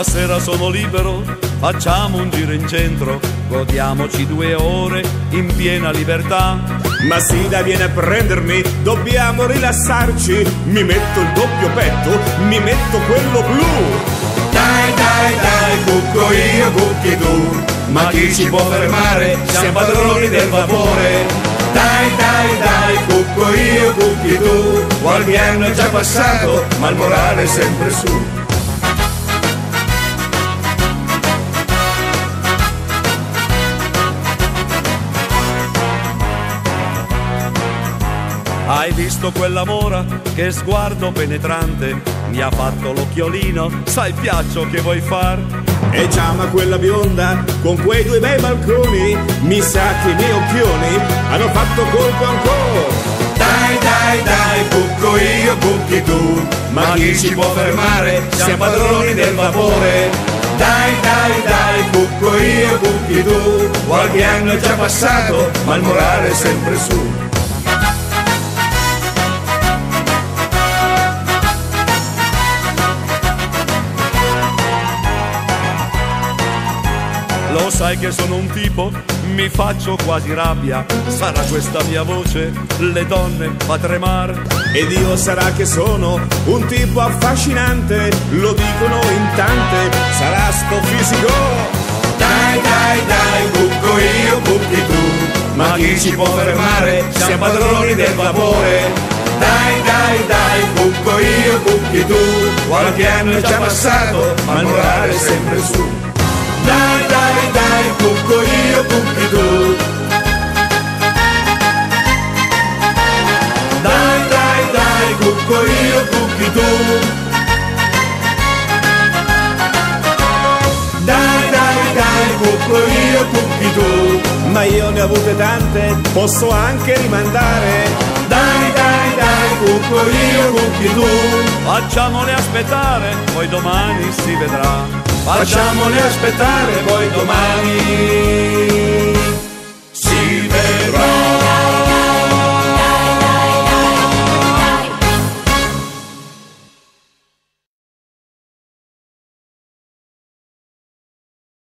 Stasera sono libero, facciamo un giro in centro, godiamoci due ore in piena libertà. Ma Sida viene a prendermi, dobbiamo rilassarci. Mi metto il doppio petto, mi metto quello blu. Dai, dai, dai, cucco io, cucchi tu. Ma chi ci può fermare? Siamo padroni del vapore. Dai, dai, dai, cucco io, cucchi tu. Qualche anno è già passato, ma il morale è sempre su. Hai visto quella mora? Che sguardo penetrante mi ha fatto l'occhiolino, sai piaccio che vuoi far? E già ma quella bionda con quei due bei balconi, mi sa che i miei occhioni hanno fatto colpo ancora. Dai, dai, dai, cucco io, cucchi tu, ma chi ci può fermare? Siamo padroni del vapore. Dai, dai, dai, cucco io, cucchi tu, qualche anno è già passato, ma il morale è sempre su. Lo sai che sono un tipo, mi faccio quasi rabbia. Sarà questa mia voce, le donne fa tremare. Ed io sarà che sono un tipo affascinante, lo dicono in tante, sarà sto fisico. Dai, dai, dai, bucco io, bucchi tu, ma chi ci può fermare? Siamo padroni del vapore. Dai, dai, dai, bucco io, bucchi tu, qualche anno è già passato, ma il morale è sempre su. Dai, dai, dai, cucco io, cucchi tu. Dai, dai, dai, cucco io, cucchi tu. Dai, dai, dai, cucco io, cucchi tu. Ma io ne ho avute tante, posso anche rimandare. Dai, dai, dai, cucco io, cucchi tu. Facciamole aspettare, poi domani si vedrà. Facciamole aspettare, poi domani